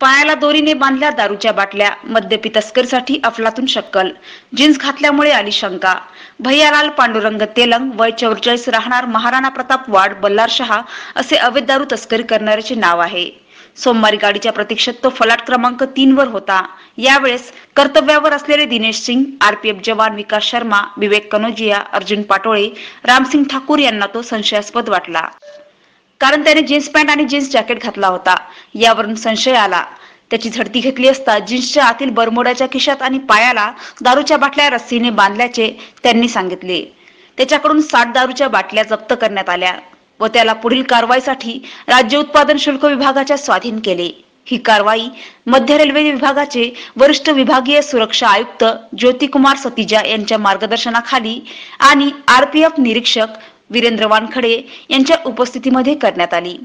पायाला दोरीने बांधल्या दारूच्या बाटल्या मद्यपी तस्करीसाठी अफलातून शक्कल जीन्स घातल्यामुळे आली शंका. भैयालाल पांडुरंग तेलंग वय चौवेचाळीस राहणार महाराणा प्रताप वाड बल्लार शहा असे अवैध दारू तस्करी करणाऱ्याचे नाव आहे. सोमवारी गाडीच्या प्रतीक्षेत तो फलाट क्रमांक तीन वर होता. यावेळेस कर्तव्यावर असलेले दिनेश सिंग आरपीएफ जवान विकास शर्मा विवेक कनोजिया अर्जुन पाटोळे रामसिंग ठाकूर यांना तो संशयास्पद वाटला. कारण त्याने जीन्स पॅन्ट आणि जीन्स जॅकेट घातला होता. यावरून संशय आला. त्याची झडती घेतली असता जीन्सच्या आतील बरमोड्याच्या खिशात आणि पायाला दारूच्या बाटल्या रस्सीने बांधल्याचे त्यांनी सांगितले. त्याच्याकडून साठ दारूच्या बाटल्या जप्त करण्यात आल्या व त्याला पुढील कारवाईसाठी राज्य उत्पादन शुल्क विभागाच्या स्वाधीन केले. ही कारवाई मध्य रेल्वे विभागाचे वरिष्ठ विभागीय सुरक्षा आयुक्त ज्योतिकुमार सतीजा यांच्या मार्गदर्शनाखाली आणि आरपीएफ निरीक्षक वीरेंद्र वानखडे यांच्या उपस्थितीमध्ये करण्यात आली.